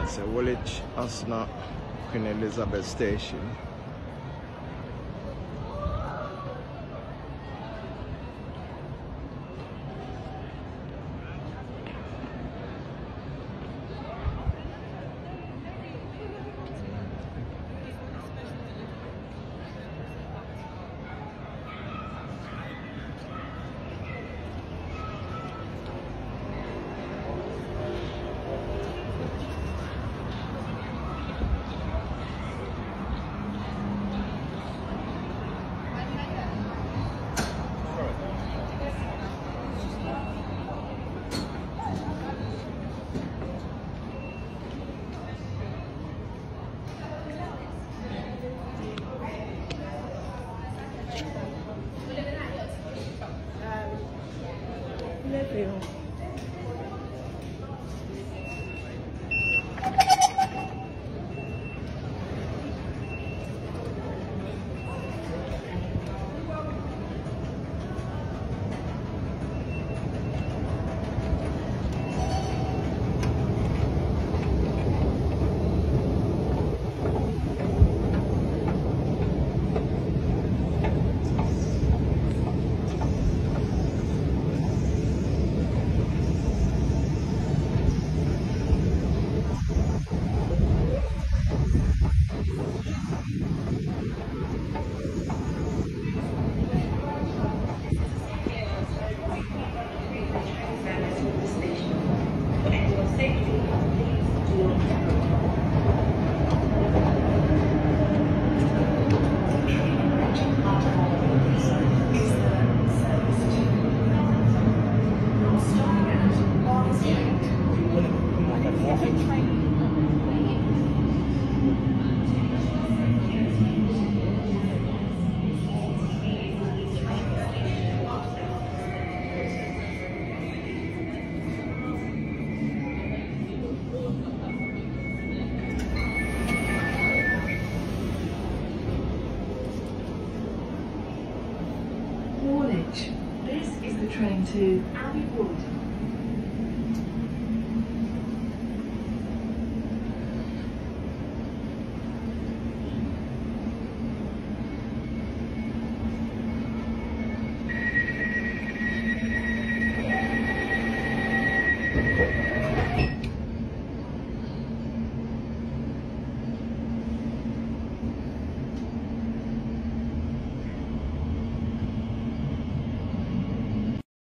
That's a Woolwich Asna Queen Elizabeth Station. Woolwich. This is the train to Abbey Wood.